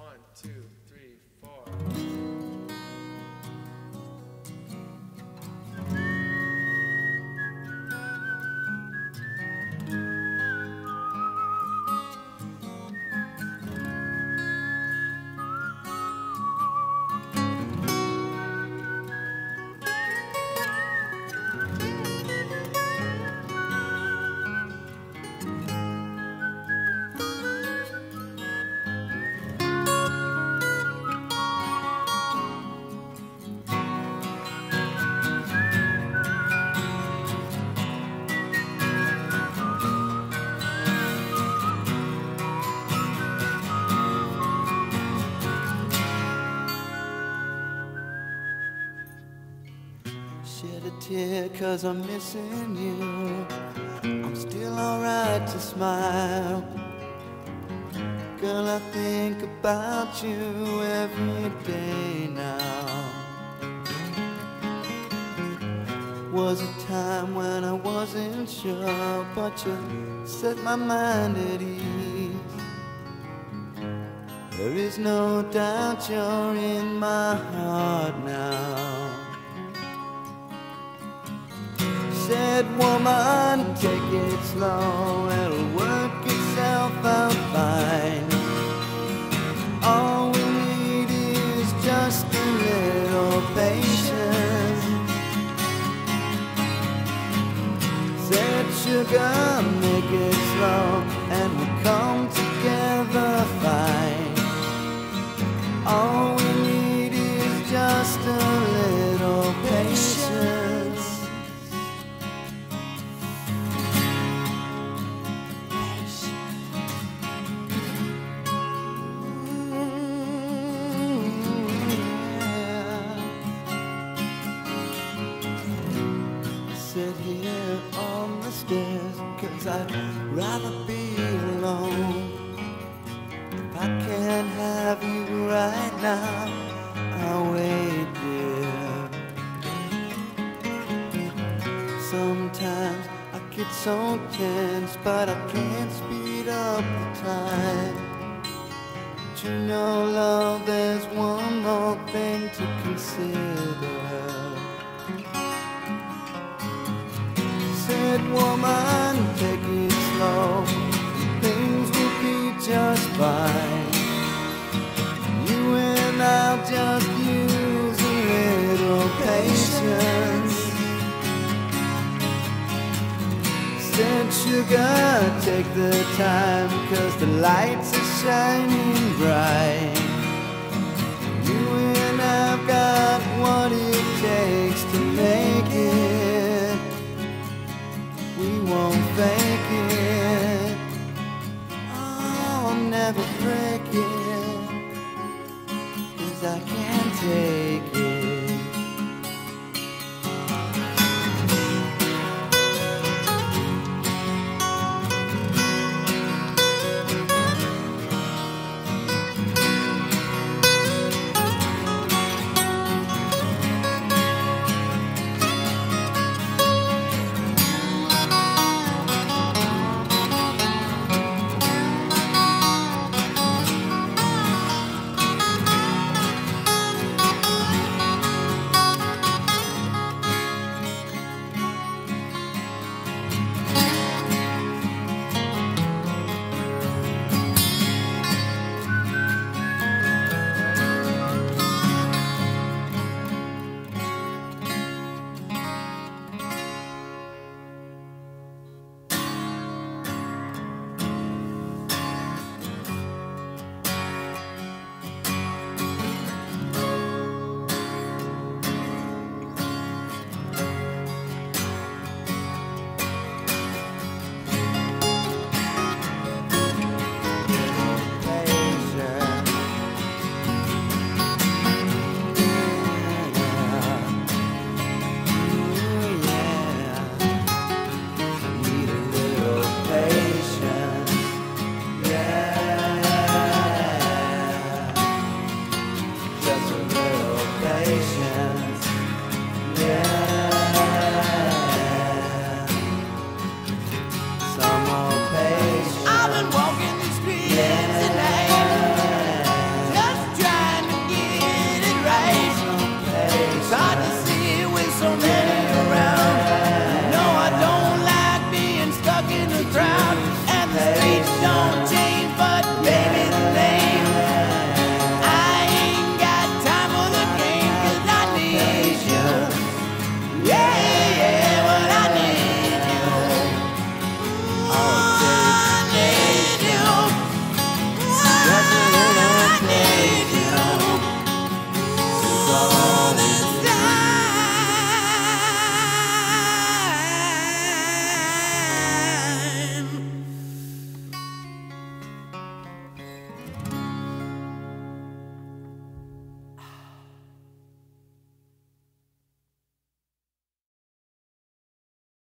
One, two, Tear cause I'm missing you. I'm still alright to smile. Girl, I think about you every day now. Was a time when I wasn't sure, but you set my mind at ease. There is no doubt you're in my heart now. Said woman, take it slow, it'll work itself out fine. All we need is just a little patience. Said sugar, make it slow, and we'll come together fine. All we need is just a rather be alone. If I can't have you right now I'll wait there. Sometimes I get so tense But I can't speed up the time. But you know, love, there's one more thing to consider. Said woman, just fine. You and I'll just use a little patience. Said sugar, take the time, cause the lights are shining bright. You and I've got day. conversation.